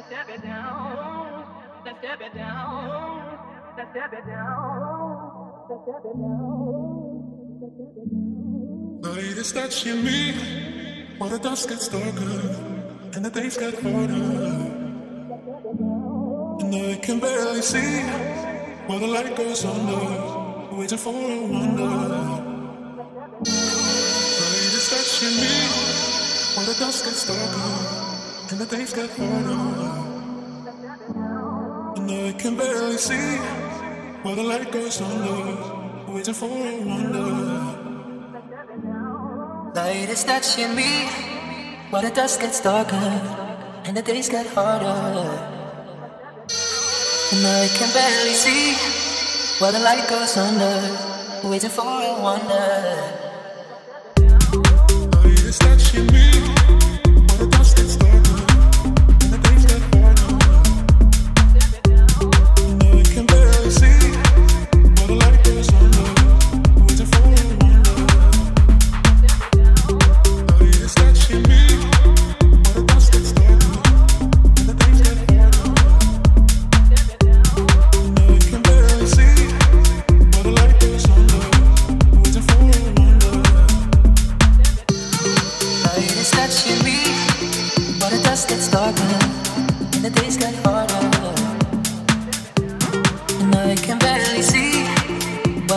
Let's step it down. Let's step it down. Let's step it down. Let's step it down. Me, while the dusk gets darker and the days get harder. And I can barely see while the light goes under, waiting for a wonder. Night is touching me, while the dusk gets darker and the days get harder. I can barely see where the light goes under, waiting for a wonder. Light is touching me while the dust gets darker and the days get harder. And I can barely see while the light goes under, waiting for a wonder. Light is touching me,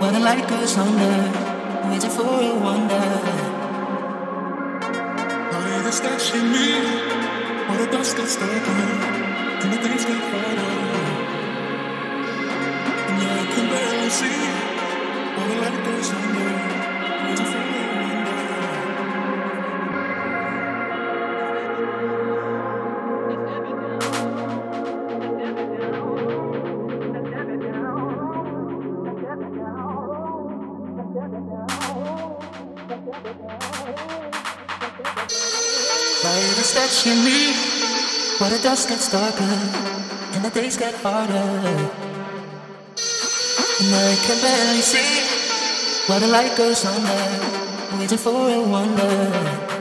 while the light goes under, waiting for a wonder. Light is touching me while the dust gets darker and the is dust gets darker and the days get harder. And I can barely see while the light goes under, Light is touching me while the dust gets darker and the days get harder. And I can barely see while the light goes under, waiting for a wonder.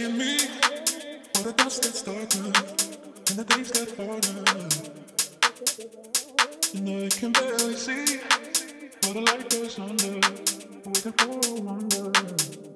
Touching me, while the dust gets darker and the days get harder. And I can barely see while the light goes under, for a wonder.